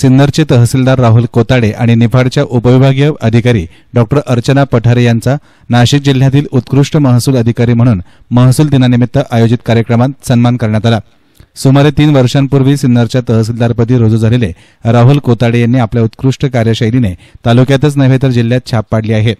सिन्नरचे तहसीलदार राहुल कोताडे आणि निफाडच्या उपविभागीय अधिकारी डॉक्टर अर्चना पठारे यांचा नाशिक जिल्ह्यातील उत्कृष्ट महसूल अधिकारी म्हणून महसूल दिनानिमित्त आयोजित कार्यक्रमात सन्मान करण्यात आला. सुमारे तीन वर्षांपूर्वी सिन्नरच्या तहसीलदारपदी रुजू झालेले राहुल कोताडे यांनी आपल्या उत्कृष्ट कार्यशैलीने तालुक्यातच नव्हे तर जिल्ह्यात छाप पाडली आहे.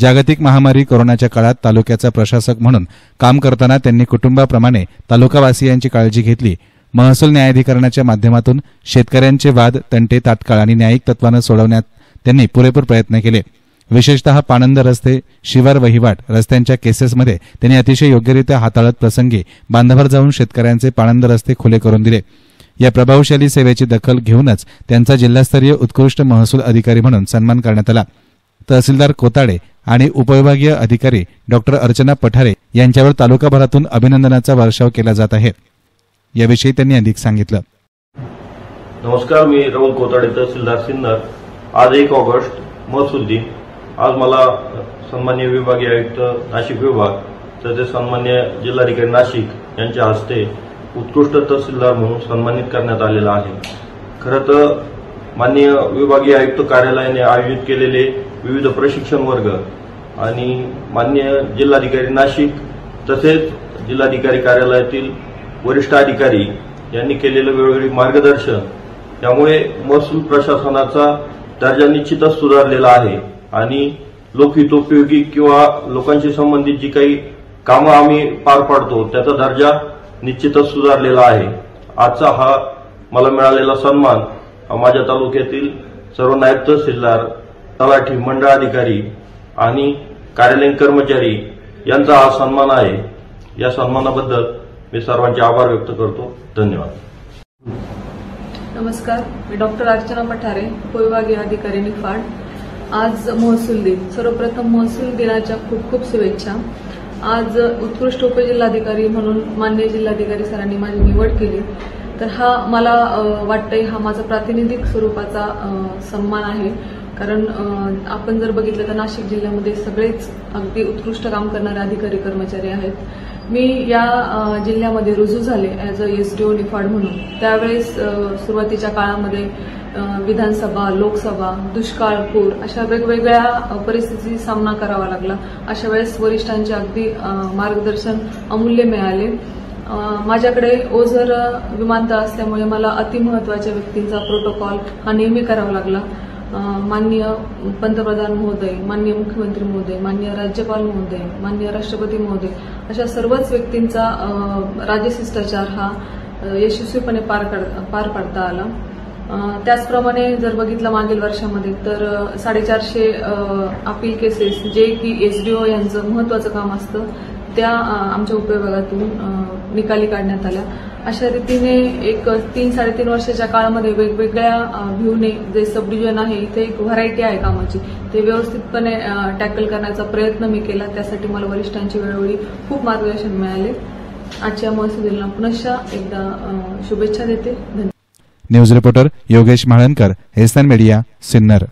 जागतिक महामारी कोरोनाच्या काळात तालुक्याचा प्रशासक म्हणून काम करताना त्यांनी कुटुंबाप्रमाणे तालुकावासियांची काळजी घेतली. महसूल न्यायाधिकरणाच्या माध्यमातून शेतकऱ्यांचे वाद तंटे तात्काळ आणि न्यायिक तत्वानं सोडवण्यात त्यांनी पुरेपूर प्रयत्न केले. विशेषतः पाणंद रस्ते शिवार वहिवाट रस्त्यांच्या केसेसमध्ये त्यांनी अतिशय योग्यरित्या हाताळत प्रसंगी बांधावर जाऊन शेतकऱ्यांचे पाणंद रस्ते खुले करून दिले. या प्रभावशाली सेवेची दखल घेऊनच त्यांचा जिल्हास्तरीय उत्कृष्ट महसूल अधिकारी म्हणून सन्मान करण्यात आला. तहसीलदार कोताडे आणि उपविभागीय अधिकारी डॉक्टर अर्चना पठारे यांच्यावर तालुकाभरातून अभिनंदनाचा वर्षाव केला जात आहे. याविषयी त्यांनी अधिक सांगितलं. नमस्कार मी राहुल कोताडे तहसीलदार सिन्नर. आज एक ऑगस्ट महसूल दिन आज मला सन्मान्य विभागीय आयुक्त नाशिक विभाग तसेच सन्मान्य जिल्हाधिकारी नाशिक यांच्या हस्ते उत्कृष्ट तहसीलदार म्हणून सन्मानित करण्यात आलेला आहे. खरं तर माननीय विभागीय आयुक्त कार्यालयाने आयोजित केलेले विविध प्रशिक्षण वर्ग आणि माननीय जिल्हाधिकारी नाशिक तसेच जिल्हाधिकारी कार्यालयातील वरिष्ठ अधिकारी यांनी केलेलं वेळोवेळी मार्गदर्शन त्यामुळे महसूल प्रशासनाचा दर्जा निश्चितच सुधारलेला आहे आणि लोकहितोपयोगी किंवा लोकांशी संबंधित जी काही कामं आम्ही पार पाडतो त्याचा दर्जा निश्चितच सुधारलेला आहे. आजचा हा मला मिळालेला सन्मान हा माझ्या तालुक्यातील सर्व नायब तहसीलदार तलाठी मंडळ अधिकारी आणि कार्यालयीन कर्मचारी यांचा हा सन्मान आहे. या सन्मानाबद्दल मी सर्वांचे आभार व्यक्त करतो. धन्यवाद. नमस्कार. मी डॉक्टर अर्चना मठारे उपविभागीय अधिकारी निफाड. आज महसूल दिन. सर्वप्रथम महसूल दिनाच्या खूप खूप शुभेच्छा. आज उत्कृष्ट उपजिल्हाधिकारी म्हणून मान्य जिल्हाधिकारी सरांनी माझी निवड केली. तर हा मला वाटतंय हा माझा प्रातिनिधिक स्वरूपाचा सन्मान आहे. कारण आपण जर बघितलं तर नाशिक जिल्ह्यामध्ये सगळेच अगदी उत्कृष्ट काम करणारे अधिकारी कर्मचारी आहेत. मी या जिल्ह्यामध्ये रुजू झाले as a S D O Niphad म्हणून. त्यावेळेस सुरुवातीच्या काळामध्ये विधानसभा लोकसभा दुष्काळ पूर अशा वेगवेगळ्या परिस्थितीचा सामना करावा लागला. अशा वेळेस वरिष्ठांचे अगदी मार्गदर्शन अमूल्य मिळाले. माझ्याकडे ओझर विमानतळ असल्यामुळे मला अतिमहत्वाच्या व्यक्तींचा प्रोटोकॉल हा नेहमी करावा लागला. माननीय पंतप्रधान महोदय माननीय मुख्यमंत्री महोदय माननीय राज्यपाल महोदय माननीय राष्ट्रपती महोदय अशा सर्वच व्यक्तींचा राजशिष्टाचार हा यशस्वीपणे पार काढ- पार पाडता आला. त्याचप्रमाणे जर बघितलं मागील वर्षामध्ये तर साडेचारशे अपील केसेस जे की एसडीओ यांचं महत्वाचं काम असतं त्या आमच्या उपविभागातून निकाली काढण्यात आल्या. अशा रीतीने एक तीन साडेतीन वर्षाच्या काळामध्ये वेगवेगळ्या व्ह्यूने जे सब डिव्हिजन आहे इथे एक व्हरायटी आहे कामाची. ते व्यवस्थितपणे टॅकल करण्याचा प्रयत्न मी केला. त्यासाठी मला वरिष्ठांची वेळोवेळी खूप मार्गदर्शन मिळाले. आजच्या महसुलीला पुनशा एकदा शुभेच्छा देते. धन्यवाद. न्यूज रिपोर्टर योगेश म्हाळणकर हेसन मीडिया सिन्नर.